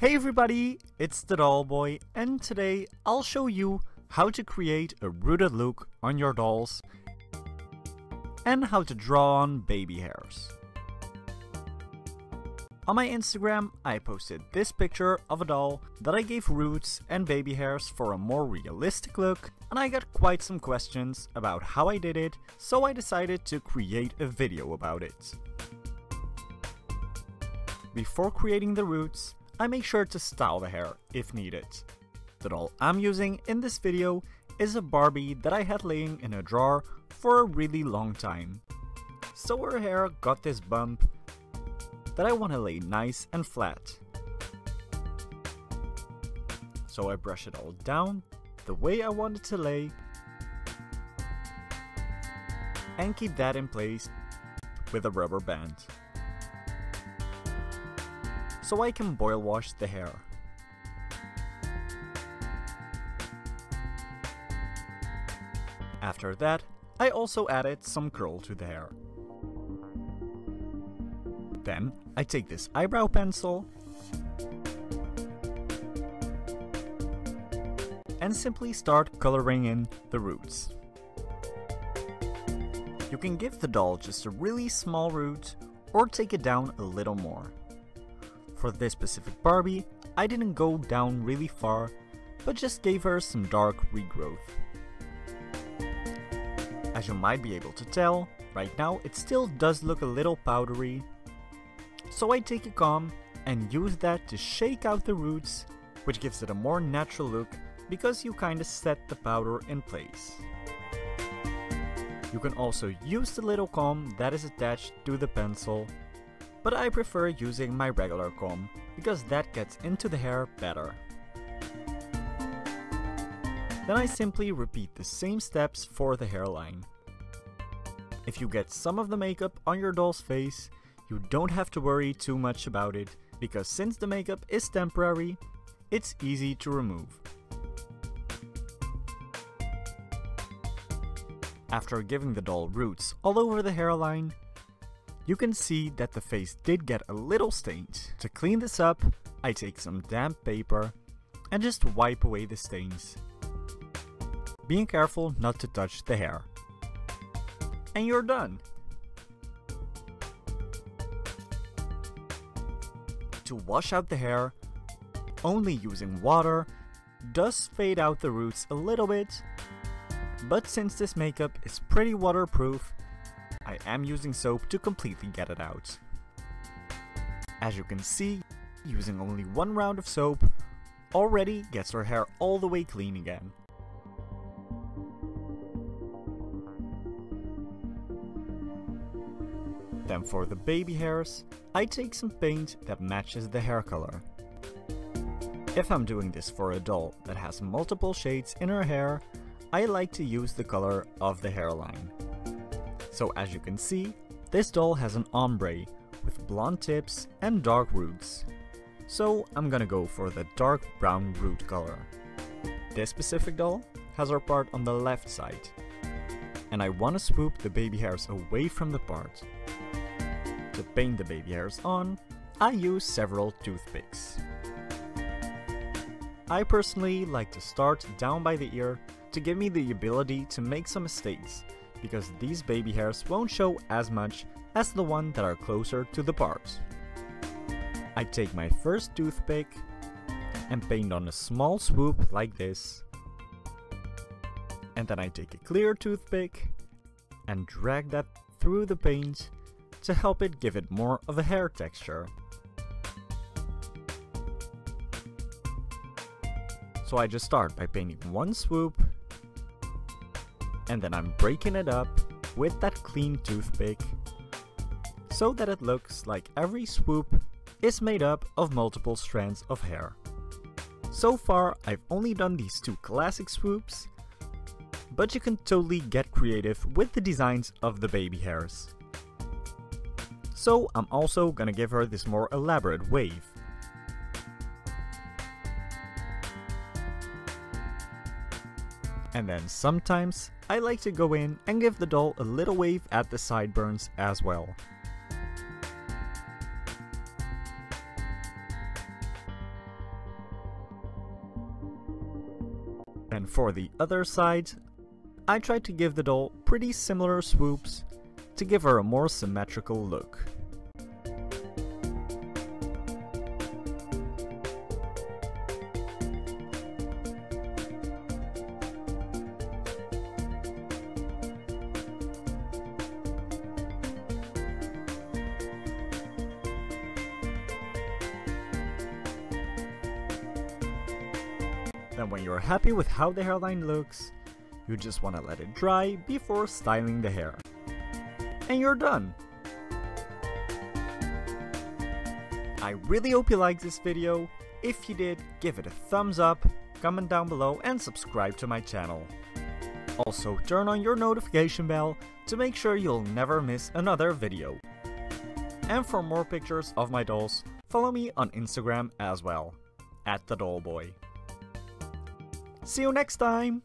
Hey everybody, it's the Doll Boy and today I'll show you how to create a rooted look on your dolls and how to draw on baby hairs. On my Instagram, I posted this picture of a doll that I gave roots and baby hairs for a more realistic look and I got quite some questions about how I did it, so I decided to create a video about it. Before creating the roots, I make sure to style the hair if needed. The doll I'm using in this video is a Barbie that I had laying in a drawer for a really long time. So her hair got this bump that I want to lay nice and flat. So I brush it all down the way I want it to lay and keep that in place with a rubber band so I can boil wash the hair. After that, I also added some curl to the hair. Then, I take this eyebrow pencil and simply start coloring in the roots. You can give the doll just a really small root or take it down a little more. For this specific Barbie, I didn't go down really far, but just gave her some dark regrowth. As you might be able to tell, right now it still does look a little powdery, so I take a comb and use that to shake out the roots, which gives it a more natural look because you kinda set the powder in place. You can also use the little comb that is attached to the pencil but I prefer using my regular comb because that gets into the hair better. Then I simply repeat the same steps for the hairline. If you get some of the makeup on your doll's face, you don't have to worry too much about it because since the makeup is temporary, it's easy to remove. After giving the doll roots all over the hairline, you can see that the face did get a little stained. To clean this up, I take some damp paper and just wipe away the stains. Being careful not to touch the hair. And you're done! To wash out the hair, only using water does fade out the roots a little bit, but since this makeup is pretty waterproof, I am using soap to completely get it out. As you can see, using only one round of soap already gets her hair all the way clean again. Then for the baby hairs, I take some paint that matches the hair color. If I'm doing this for a doll that has multiple shades in her hair, I like to use the color of the hairline. So as you can see, this doll has an ombre with blonde tips and dark roots. So I'm gonna go for the dark brown root color. This specific doll has her part on the left side. And I wanna swoop the baby hairs away from the part. To paint the baby hairs on, I use several toothpicks. I personally like to start down by the ear to give me the ability to make some mistakes because these baby hairs won't show as much as the one that are closer to the parts. I take my first toothpick and paint on a small swoop like this. And then I take a clear toothpick and drag that through the paint to help it give it more of a hair texture. So I just start by painting one swoop and then I'm breaking it up with that clean toothpick so that it looks like every swoop is made up of multiple strands of hair. So far I've only done these two classic swoops, but you can totally get creative with the designs of the baby hairs. So I'm also gonna give her this more elaborate wave. And then sometimes, I like to go in and give the doll a little wave at the sideburns as well. And for the other side, I try to give the doll pretty similar swoops to give her a more symmetrical look. Then when you're happy with how the hairline looks, you just want to let it dry before styling the hair. And you're done! I really hope you liked this video. If you did, give it a thumbs up, comment down below and subscribe to my channel. Also turn on your notification bell to make sure you'll never miss another video. And for more pictures of my dolls, follow me on Instagram as well, at the doll boy. See you next time!